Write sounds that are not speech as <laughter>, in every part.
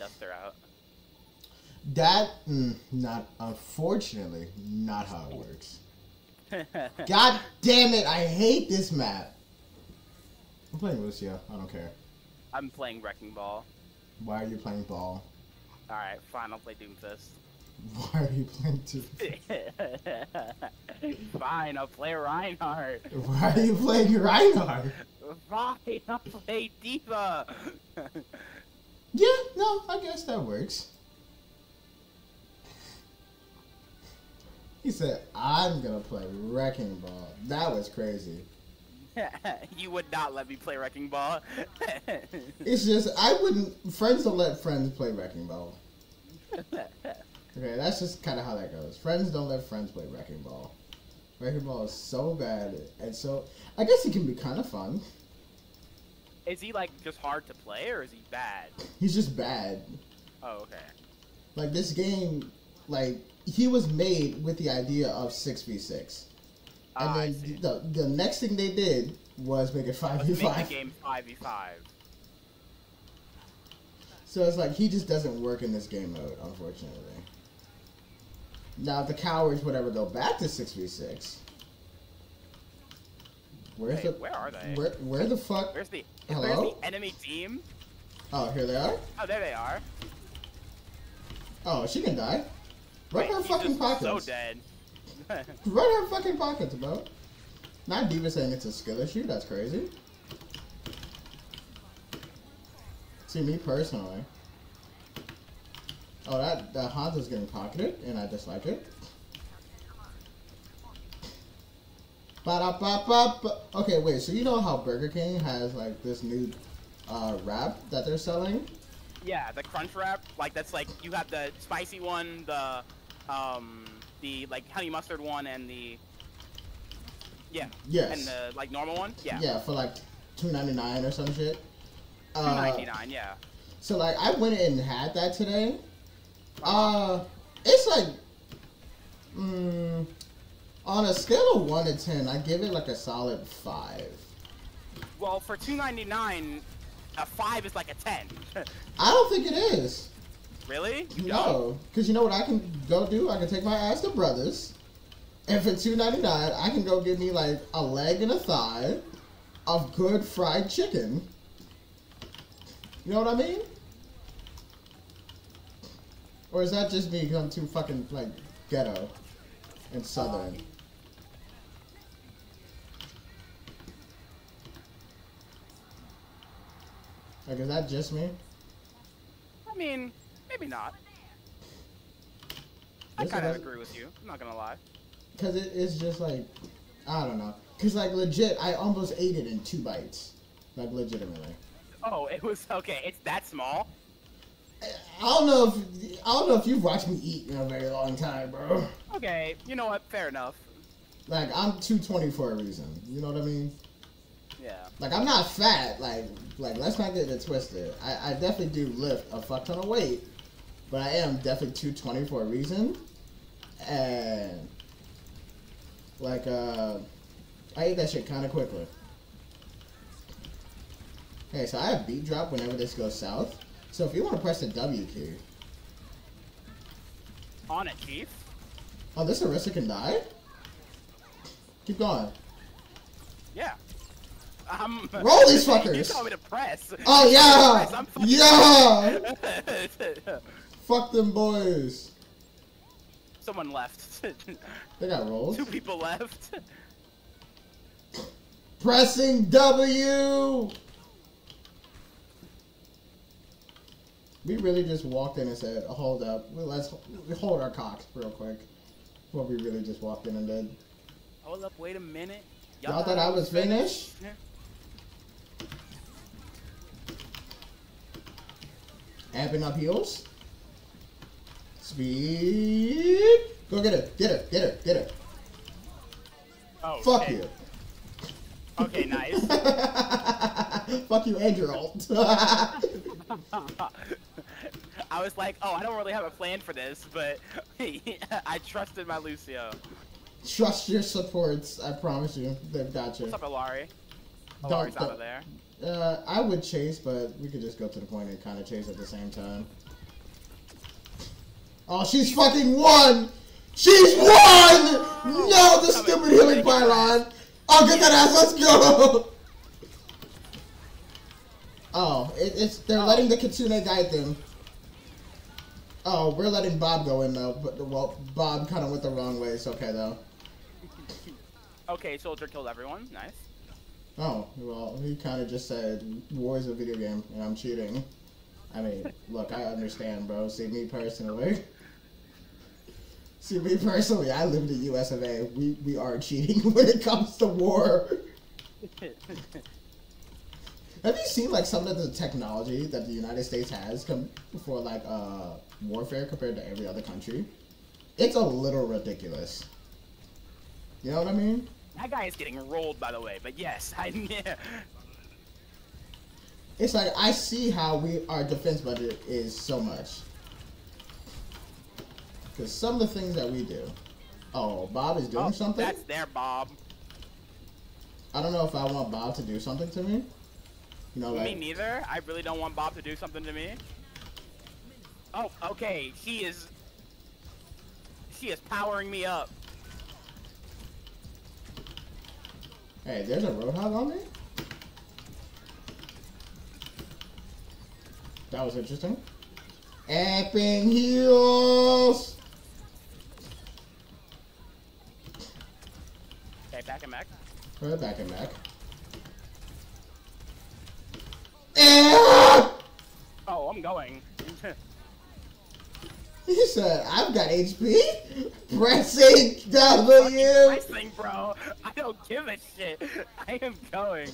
Duster out. That, mm, not, unfortunately, not how it works. <laughs> God damn it, I hate this map. I'm playing Lucio, I don't care. I'm playing Wrecking Ball. Why are you playing ball? Alright, fine, I'll play Doomfist. <laughs> Why are you playing two? <laughs> fine, I'll play Reinhardt. Why are you playing Reinhardt? Fine, I'll play D.Va. No, I guess that works. He said, I'm gonna play Wrecking Ball. That was crazy. <laughs> you would not let me play Wrecking Ball. <laughs> It's just, I wouldn't, friends don't let friends play Wrecking Ball. <laughs> Okay, that's just kind of how that goes. Friends don't let friends play Wrecking Ball. Wrecking Ball is so bad, and so, I guess it can be kind of fun. Is he like just hard to play or is he bad? He's just bad. Oh, okay. Like, this game, like, he was made with the idea of 6v6. And Ah, then the, the next thing they did was make it make the 5v5. game 5v5. So it's like he just doesn't work in this game mode, unfortunately. Now, if the cowards would ever go back to 6v6, where's Wait, the where are they? where Where, the fuck? where's the Hello? where's the enemy team? Oh, here they are. Oh, there they are. Oh, she can die. Run Wait, her fucking pockets. so dead. <laughs> Run her fucking pockets, bro. Not D.Va saying it's a skill issue. That's crazy. See, me personally. Oh, that, that Hanzo's getting pocketed, and I dislike it. Okay, wait, so you know how Burger King has, like, this new uh, wrap that they're selling? yeah, the crunch wrap, like that's like you have the spicy one, the um, the like honey mustard one, and the yeah, Yes. and the like normal one. Yeah, Yeah, for, like, two ninety nine or some shit. Two ninety nine. Uh. Yeah. So like I went and had that today. Uh, it's like, mm, on a scale of one to ten, I give it like a solid five. Well, for two ninety nine, a five is like a ten. I don't think it is. really? You? No, because you know what I can go do? I can take my ass to Brothers, and for two ninety nine, I can go get me like a leg and a thigh of good fried chicken. You know what I mean? Or is that just me? Because I'm too fucking like ghetto and southern. Like, is that just me? I mean, maybe not. I kind of agree with you. I'm not gonna lie. Because it, it's just like, I don't know. Because, like, legit, I almost ate it in two bites. Like, legitimately. Oh, it was okay. It's that small. I don't know if I don't know if you've watched me eat in a very long time, bro. Okay, you know what? Fair enough. Like I'm 220 for a reason. You know what I mean? Yeah. Like I'm not fat. Like like let's not get it twisted. I, I definitely do lift a fuck ton of weight, but I am definitely 220 for a reason. And like uh, I ate that shit kind of quickly. Okay, so I have beat drop whenever this goes south. So if you want to press the W key, On it, Chief. oh, this Arista can die. Keep going. Yeah. Um, Roll these <laughs> You fuckers. told me to press. Oh yeah, told me to press, yeah. <laughs> Fuck them boys. Someone left. <laughs> They got rolls. Two people left. Pressing W. We really just walked in and said, "Hold up, let's hold our cocks real quick." What we really just walked in and did. Hold up, wait a minute. Y'all thought I was finished? Amping up heals. Speed. Go get it. Get it. Get it. Get it. Oh, Fuck okay. you. Okay, nice. <laughs> Fuck you and your ult. <laughs> I was like, oh, I don't really have a plan for this, but <laughs> I trusted my Lucio. Trust your supports. I promise you. They've got you. What's up, Illari? Don't- out of there. Uh, I would chase, but we could just go to the point and kind of chase at the same time. Oh, she's fucking won! She's won! No, the stupid healing pylon! Oh, get that ass, let's go! Oh, it, it's they're Oh. letting the Kitsune guide them. Oh, we're letting Bob go in though, but well, Bob kind of went the wrong way. It's okay though. <laughs> Okay, soldier killed everyone. Nice. Oh, well, he kind of just said war is a video game and I'm cheating. I mean, <laughs> look, I understand, bro. See, me personally. See, me personally, I live in the US of A. We, we are cheating <laughs> when it comes to war. <laughs> Have you seen, like, some of the technology that the United States has come for, like, uh, warfare compared to every other country? It's a little ridiculous. You know what I mean? That guy is getting rolled, by the way. But yes, <laughs> I yeah. It's like I see how we our defense budget is so much. Because some of the things that we do. Oh, Bob is doing Oh, something. That's there, Bob. I don't know if I want Bob to do something to me. You know, like... Me neither. I really don't want Bob to do something to me. Oh, okay. She is. She is powering me up. Hey, there's a roadhog on me. That was interesting. Epping heels. Okay, back and back. It back and back. Eh! Oh, I'm going. <laughs> He said, I've got HP. Pressing W. Nice thing, bro. I don't give a shit. I am going.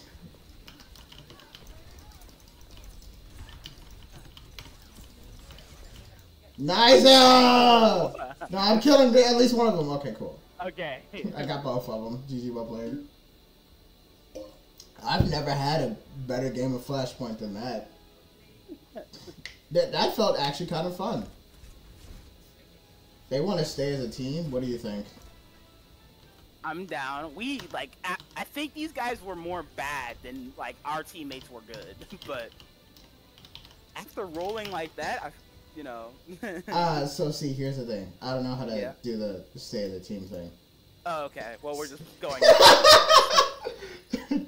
Nice. Uh, no, I'm killing at least one of them. Okay, cool. Okay. I got both of them. GG, well played. I've never had a better game of Flashpoint than that. That, that felt actually kind of fun. They want to stay as a team. What do you think? I'm down. We like. I, I think these guys were more bad than like our teammates were good, <laughs> but after rolling like that, I, you know. Uh, <laughs> so see, here's the thing. I don't know how to Yeah. do the stay as a team thing. oh, okay. Well, we're just <laughs> going.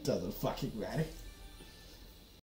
Doesn't fucking matter.